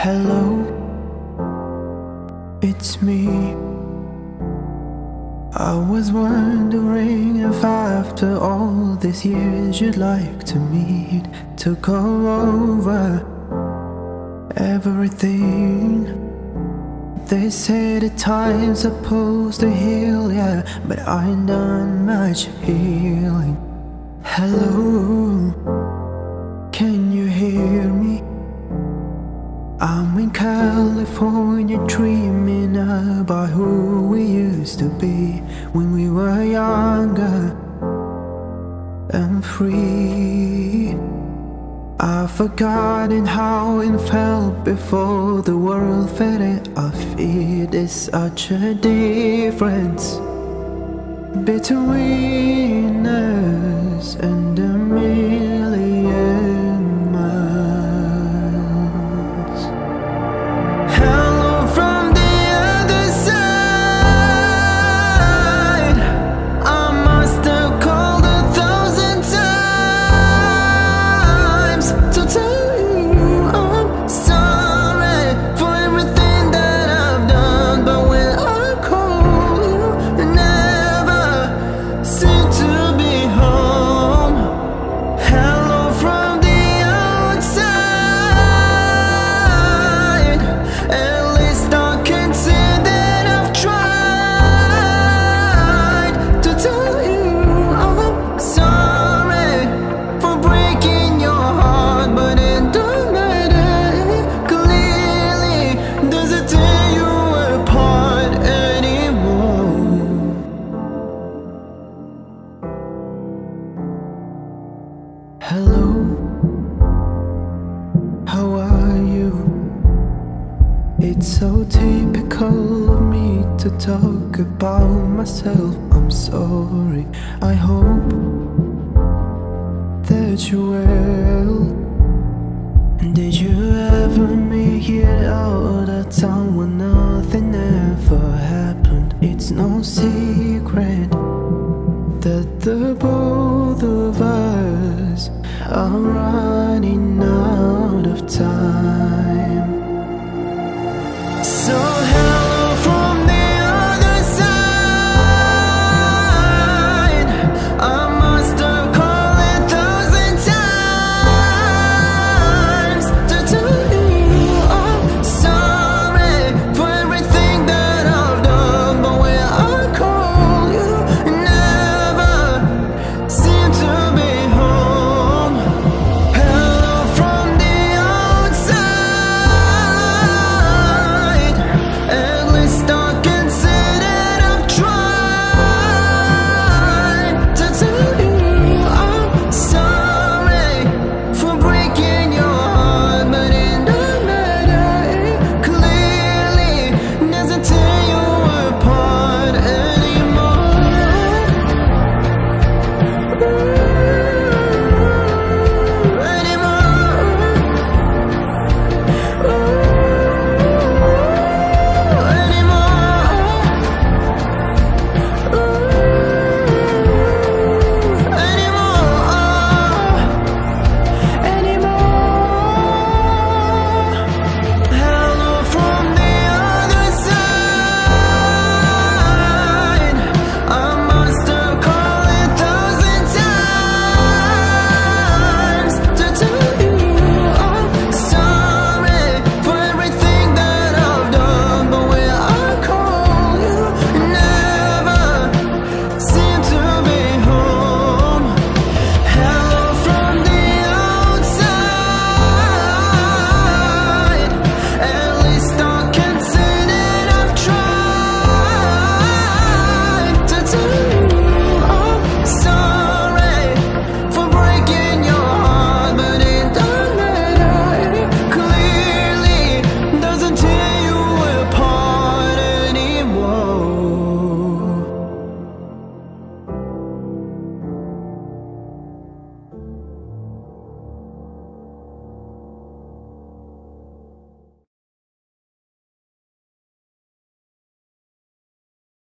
Hello, it's me. I was wondering if after all these years you'd like to meet to go over everything. They say the time's supposed to heal, yeah, but I ain't done much healing. Hello, can you hear me? I'm in California dreaming about who we used to be when we were younger and free. I've forgotten how it felt before the world off. It is such a difference between us and a million Hello, how are you? It's so typical of me to talk about myself. I'm sorry. I hope that you will. Did you ever make it out of town when nothing ever happened? It's no secret